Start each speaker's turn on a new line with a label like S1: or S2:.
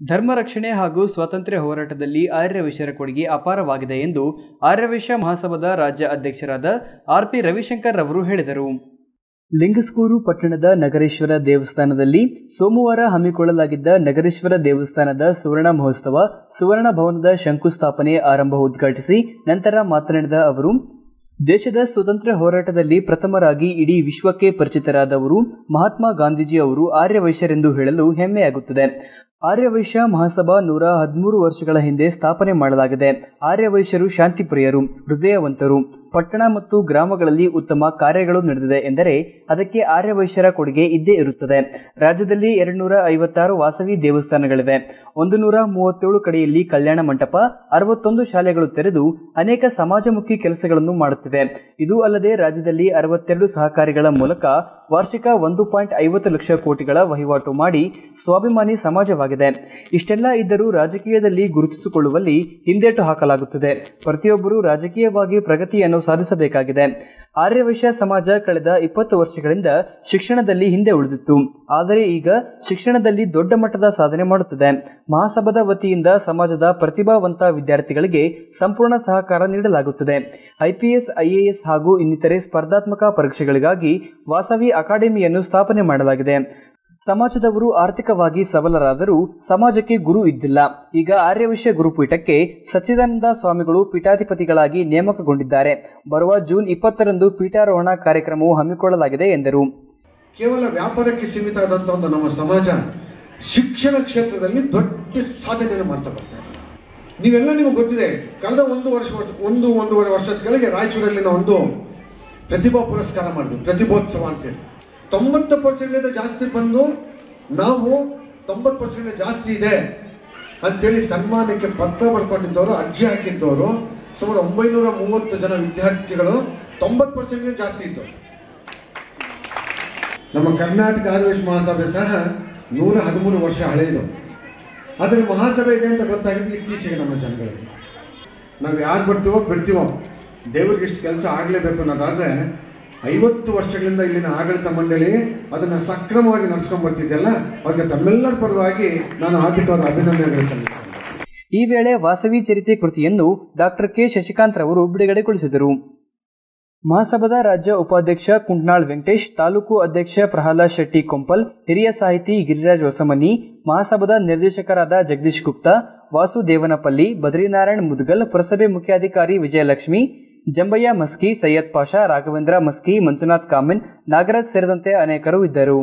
S1: ಧರ್ಮ ರಕ್ಷಣೆ ಹಾಗೂ ಸ್ವಾತಂತ್ರ್ಯ ಹೋರಾಟದಲ್ಲಿ ಆರ್ಯವೈಶ್ಯರ ಕೊಡುಗೆ ಅಪಾರವಾಗಿದೆ ಎಂದು ಆರ್ಯವೈಶ್ಯ ಮಹಾಸಭಾದ ರಾಜ್ಯ ಅಧ್ಯಕ್ಷರಾದ ಆರ್ ಪಿ ರವಿಶಂಕರ್ ಅವರು ಹೇಳಿದರು. ಲಿಂಗಸ್ಕೂರು ಪಟ್ಟಣದ ನಗರೇಶ್ವರ ದೇವಸ್ಥಾನದಲ್ಲಿ ಸೋಮವಾರ ಹಮ್ಮಿಕೊಳ್ಳಲಾಗಿದ್ದ ನಗರೇಶ್ವರ ದೇವಸ್ಥಾನದ ಸುವರ್ಣ ಮಹೋತ್ಸವ, ಸುವರ್ಣ ಭವನದ ಶಂಕುಸ್ಥಾಪನೆ ಆರಂಭ ಉದ್ಘಾಟಿಸಿ ನಂತರ ಮಾತನಾಡಿದ ಅವರು, ದೇಶದ ಸ್ವತಂತ್ರ ಹೋರಾಟದಲ್ಲಿ ಪ್ರಥಮರಾಗಿ ಇಡೀ ವಿಶ್ವಕ್ಕೆ ಪರಿಚಿತರಾದವರು ಮಹಾತ್ಮ ಗಾಂಧೀಜಿ ಅವರು ಆರ್ಯವೈಶ್ಯರೆಂದು ಹೇಳಲು ಹೆಮ್ಮೆಯಾಗುತ್ತದೆ. ಆರ್ಯವೈಶ್ಯ ಮಹಾಸಭಾ ನೂರ ಹದಿಮೂರು ವರ್ಷಗಳ ಹಿಂದೆ ಸ್ಥಾಪನೆ ಮಾಡಲಾಗಿದೆ. ಆರ್ಯವೈಶ್ಯರು ಶಾಂತಿಪ್ರಿಯರು ಹೃದಯವಂತರು. ಪಟ್ಟಣ ಮತ್ತು ಗ್ರಾಮಗಳಲ್ಲಿ ಉತ್ತಮ ಕಾರ್ಯಗಳು ನಡೆದಿದೆ ಎಂದರೆ ಅದಕ್ಕೆ ಆರ್ಯವೈಶ್ಯರ ಕೊಡುಗೆ ಇದ್ದೇ ಇರುತ್ತದೆ. ರಾಜ್ಯದಲ್ಲಿ ಎರಡ್ನೂರ ಐವತ್ತಾರು ವಾಸವಿ ದೇವಸ್ಥಾನಗಳಿವೆ. ಒಂದು ನೂರ ಮೂವತ್ತೇಳು ಕಡೆಯಲ್ಲಿ ಕಲ್ಯಾಣ ಮಂಟಪ, ಅರವತ್ತೊಂದು ಶಾಲೆಗಳು ತೆರೆದು ಅನೇಕ ಸಮಾಜಮುಖಿ ಕೆಲಸಗಳನ್ನು ಮಾಡುತ್ತಿವೆ. ಇದು ಅಲ್ಲದೆ ರಾಜ್ಯದಲ್ಲಿ ಅರವತ್ತೆರಡು ಸಹಕಾರಿಗಳ ಮೂಲಕ ವಾರ್ಷಿಕ ಒಂದು ಪಾಯಿಂಟ್ ಐವತ್ತು ಲಕ್ಷ ಕೋಟಿಗಳ ವಹಿವಾಟು ಮಾಡಿ ಸ್ವಾಭಿಮಾನಿ ಸಮಾಜವಾಗಿದೆ. ಇಷ್ಟೆಲ್ಲ ಇದ್ದರೂ ರಾಜಕೀಯದಲ್ಲಿ ಗುರುತಿಸಿಕೊಳ್ಳುವಲ್ಲಿ ಹಿಂದೇಟು ಹಾಕಲಾಗುತ್ತದೆ. ಪ್ರತಿಯೊಬ್ಬರೂ ರಾಜಕೀಯವಾಗಿ ಪ್ರಗತಿಯನ್ನು ಸಾಧಿಸಬೇಕಾಗಿದೆ. ಆರ್ಯವೈಶ್ಯ ಸಮಾಜ ಕಳೆದ ಇಪ್ಪತ್ತು ವರ್ಷಗಳಿಂದ ಶಿಕ್ಷಣದಲ್ಲಿ ಹಿಂದೆ ಉಳಿದಿತ್ತು. ಆದರೆ ಈಗ ಶಿಕ್ಷಣದಲ್ಲಿ ದೊಡ್ಡ ಮಟ್ಟದ ಸಾಧನೆ ಮಾಡುತ್ತದೆ. ಮಹಾಸಭಾದ ವತಿಯಿಂದ ಸಮಾಜದ ಪ್ರತಿಭಾವಂತ ವಿದ್ಯಾರ್ಥಿಗಳಿಗೆ ಸಂಪೂರ್ಣ ಸಹಕಾರ ನೀಡಲಾಗುತ್ತದೆ. ಐಪಿಎಸ್, ಐಎಎಸ್ ಹಾಗೂ ಇನ್ನಿತರೆ ಸ್ಪರ್ಧಾತ್ಮಕ ಪರೀಕ್ಷೆಗಳಿಗಾಗಿ ವಾಸವಿ ಅಕಾಡೆಮಿಯನ್ನು ಸ್ಥಾಪನೆ ಮಾಡಲಾಗಿದೆ. ಸಮಾಜದವರು ಆರ್ಥಿಕವಾಗಿ ಸಬಲರಾದರೂ ಸಮಾಜಕ್ಕೆ ಗುರು ಇದ್ದಿಲ್ಲ. ಈಗ ಆರ್ಯವೈಶ್ಯ ಗುರುಪೀಠಕ್ಕೆ ಸಚ್ಚಿದಾನಂದ ಸ್ವಾಮಿಗಳು ಪೀಠಾಧಿಪತಿಗಳಾಗಿ ನೇಮಕಗೊಂಡಿದ್ದಾರೆ. ಬರುವ ಜೂನ್ ಇಪ್ಪತ್ತರಂದು ಪೀಠಾರೋಹಣ ಕಾರ್ಯಕ್ರಮವು ಹಮ್ಮಿಕೊಳ್ಳಲಾಗಿದೆ ಎಂದರು.
S2: ಕೇವಲ ವ್ಯಾಪಾರಕ್ಕೆ ಸೀಮಿತ ಆದಂತಹ ಒಂದು ನಮ್ಮ ಸಮಾಜ ಶಿಕ್ಷಣ ಕ್ಷೇತ್ರದಲ್ಲಿ ದೊಡ್ಡ ಸಾಧನೆಯನ್ನು ಮಾಡ್ತಾ ಬರ್ತಾರೆ ನೀವೆಲ್ಲ ನಿಮಗೆ ಗೊತ್ತಿದೆ, ಕಳೆದ ಒಂದು ವರ್ಷ ಒಂದು ಒಂದೂವರೆ ವರ್ಷದ ಕೆಳಗೆ ರಾಯಚೂರಲ್ಲಿ ನಾವು ಒಂದು ಪ್ರತಿಭಾ ಪುರಸ್ಕಾರ ಮಾಡಿದ್ವಿ ಪ್ರತಿಭೋತ್ಸವ ಅಂತೇಳಿ. ತೊಂಬತ್ತು ಪರ್ಸೆಂಟ್ ಜಾಸ್ತಿ ಬಂದು ನಾವು ತೊಂಬತ್ತು ಪರ್ಸೆಂಟ್ ಜಾಸ್ತಿ ಇದೆ ಅಂತೇಳಿ ಸನ್ಮಾನಕ್ಕೆ ಪತ್ರ ಪಡ್ಕೊಂಡಿದ್ದವರು ಅರ್ಜಿ ಹಾಕಿದ್ದವರು, ಸುಮಾರು ಒಂಬೈನೂರ ಮೂವತ್ತು ಜನ ವಿದ್ಯಾರ್ಥಿಗಳು ತೊಂಬತ್ತು ಪರ್ಸೆಂಟ್ ಜಾಸ್ತಿ ಇತ್ತು ನಮ್ಮ ಕರ್ನಾಟಕ ಆರ್ವೇಶ್ ಮಹಾಸಭೆ ಸಹ ನೂರ ಹದಿಮೂರು ವರ್ಷ ಹಳೆಯದು. ಆದರೆ ಮಹಾಸಭೆ ಇದೆ ಅಂತ ಗೊತ್ತಾಗಿದ್ದು ಇತ್ತೀಚೆಗೆ ನಮ್ಮ ಜನಗಳಿಗೆ. ನಾವು ಯಾರು ಬರ್ತೀವೋ ಬಿಡ್ತೀವೋ, ದೇವ್ರಿಗೆ ಇಷ್ಟು ಕೆಲಸ ಆಗಲೇಬೇಕು ಅನ್ನೋದಾದ್ರೆ ಐವತ್ತು ವರ್ಷಗಳಿಂದ ಇಲ್ಲಿನ ಆಡಳಿತ ಮಂಡಳಿ ಅದನ್ನು ಸಕ್ರಮವಾಗಿ ನಡೆಸ್ಕೊಂಡು ಬರ್ತಿದ್ದೆಲ್ಲ ಅವ್ರಿಗೆ ತಮ್ಮೆಲ್ಲರ ಪರವಾಗಿ ನಾನು ಆರ್ಥಿಕವಾದ ಅಭಿನಂದನೆಗಳು ಸಲ್ಲಿಸ್ತೇನೆ.
S1: ಈ ವೇಳೆ ವಾಸವಿ ಚರಿತೆ ಕೃತಿಯನ್ನು ಡಾಕ್ಟರ್ ಕೆ. ಶಶಿಕಾಂತ್ ರವರು ಬಿಡುಗಡೆಗೊಳಿಸಿದರು. ಮಹಾಸಭಾದ ರಾಜ್ಯ ಉಪಾಧ್ಯಕ್ಷ ಕುಂಟ್ನಾಳ್ ವೆಂಕಟೇಶ್, ತಾಲೂಕು ಅಧ್ಯಕ್ಷ ಪ್ರಹ್ಲಾದ್ ಶೆಟ್ಟಿ ಕೊಂಪಲ್, ಹಿರಿಯ ಸಾಹಿತಿ ಗಿರಿರಾಜ್ ಹೊಸಮನಿ, ಮಹಾಸಭಾದ ನಿರ್ದೇಶಕರಾದ ಜಗದೀಶ್ ಗುಪ್ತಾ, ವಾಸು ದೇವನಪಲ್ಲಿ, ಬದ್ರಿನಾರಾಯಣ್ ಮುದ್ಗಲ್, ಪುರಸಭೆ ಮುಖ್ಯಾಧಿಕಾರಿ ವಿಜಯಲಕ್ಷ್ಮಿ ಜಂಬಯ್ಯ ಮಸ್ಕಿ ಸೈಯದ್ ಪಾಷಾ ರಾಘವೇಂದ್ರ ಮಸ್ಕಿ ಮಂಜುನಾಥ್ ಕಾಮಿನ್ ನಾಗರಾಜ್ ಸೇರಿದಂತೆ ಅನೇಕರು ಇದ್ದರು.